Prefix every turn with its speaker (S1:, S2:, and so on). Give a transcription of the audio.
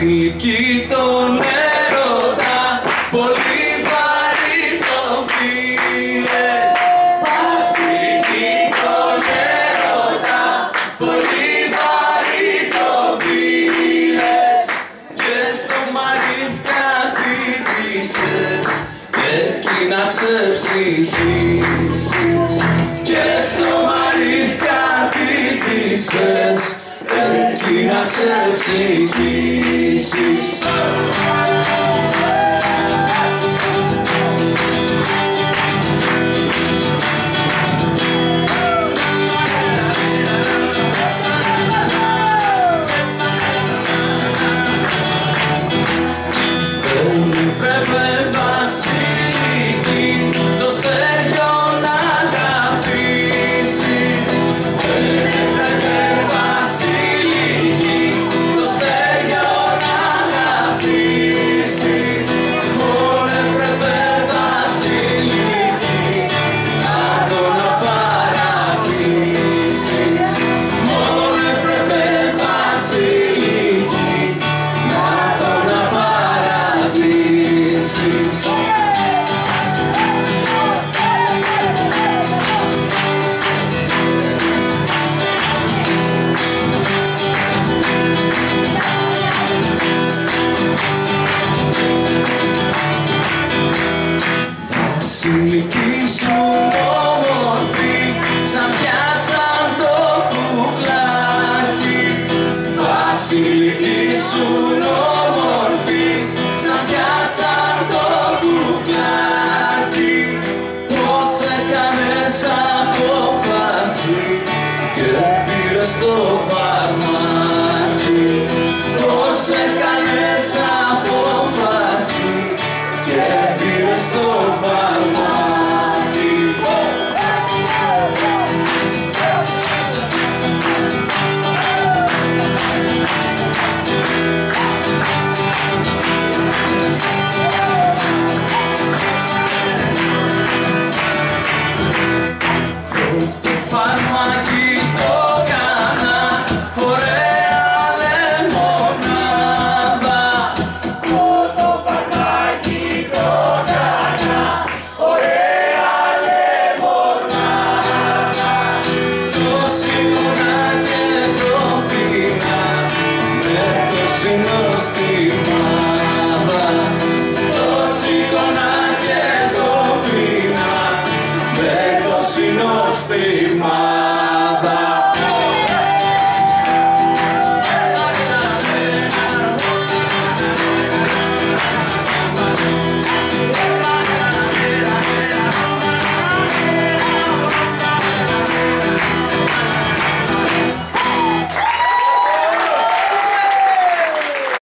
S1: Βασιλική τον έρωτα πολύ βαρύ τον πήρες. Βασιλική τον έρωτα πολύ βαρύ το πήρες. Και στο μαρίφκα τύπησες και εκεί να ξεψυχήσεις. Και στο μαρίφκα τύπησες Εκεί να ξεψυχήσεις. Ήσουν όμορφη σαν πια σαν το κουκλάκι. Πώς έκανες απόφαση και πήρες το